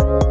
you